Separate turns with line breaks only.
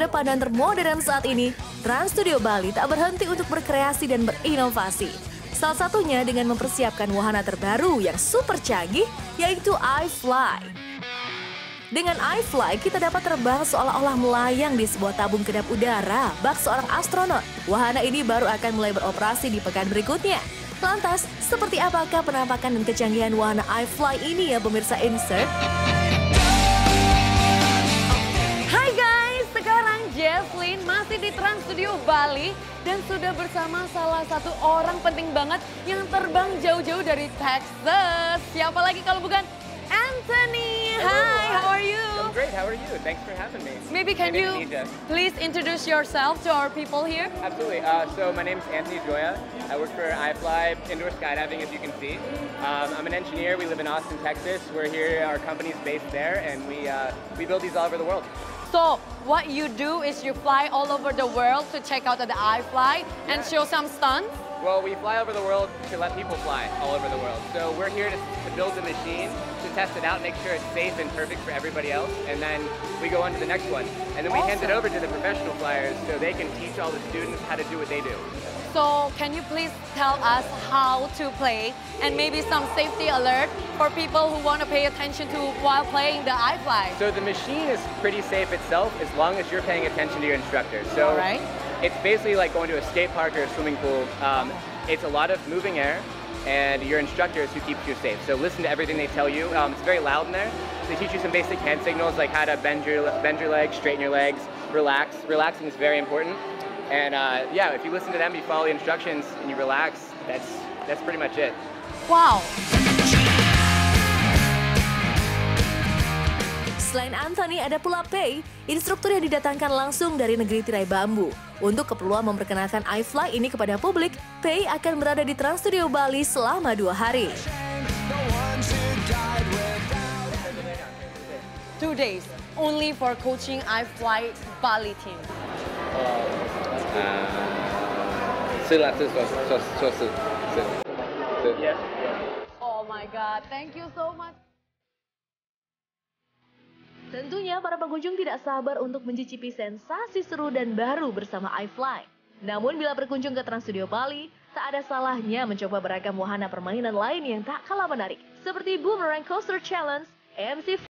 terdepan dan termodern saat ini, Trans Studio Bali tak berhenti untuk berkreasi dan berinovasi. Salah satunya dengan mempersiapkan wahana terbaru yang super canggih, yaitu iFly. Dengan iFly, kita dapat terbang seolah-olah melayang di sebuah tabung kedap udara bak seorang astronot. Wahana ini baru akan mulai beroperasi di pekan berikutnya. Lantas, seperti apakah penampakan dan kecanggihan wahana iFly ini ya pemirsa Insert?
Jesslyn masih di Trans Studio Bali dan sudah bersama salah satu orang penting banget yang terbang jauh-jauh dari Texas. Siapa lagi kalau bukan Anthony? Hi, how are you?
I'm great. How are you? Thanks for having me.
Maybe can
In
you
Indonesia.
please introduce yourself to our people here?
Absolutely. Uh, so my name is Anthony Joya. I work for iFly Indoor Skydiving, as you can see. Um, I'm an engineer. We live in Austin, Texas. We're here. Our company's based there, and we uh, we build these all over the world.
So what you do is you fly all over the world to check out the iFly and show some stunts.
Well, we fly over the world to let people fly all over the world. So we're here to, to build the machine, to test it out, make sure it's safe and perfect for everybody else, and then we go on to the next one. And then we hand it over to the professional flyers so they can teach all the students how to do what they do.
So can you please tell us how to play and maybe some safety alert for people who want to pay attention to while playing the iFly?
So the machine is pretty safe itself as long as you're paying attention to your instructor. So
All right.
It's basically like going to a skate park or a swimming pool. Um, it's a lot of moving air, and your instructor is who keeps you safe. So listen to everything they tell you. Um, it's very loud in there. They teach you some basic hand signals like how to bend your bend your legs, straighten your legs, relax. Relaxing is very important. And uh, yeah, if you listen to them, you follow the instructions, and you relax. That's that's pretty much it.
Wow.
Selain Anthony, ada pula Pei, instruktur yang didatangkan langsung dari negeri tirai bambu. Untuk keperluan memperkenalkan iFly ini kepada publik, Pei akan berada di Trans Studio Bali selama dua hari.
Two days only for coaching iFly Bali team. Oh my God, thank you so much.
Tentunya para pengunjung tidak sabar untuk mencicipi sensasi seru dan baru bersama iFly. Namun bila berkunjung ke Trans Studio Bali, tak ada salahnya mencoba beragam wahana permainan lain yang tak kalah menarik. Seperti Boomerang Coaster Challenge, AMC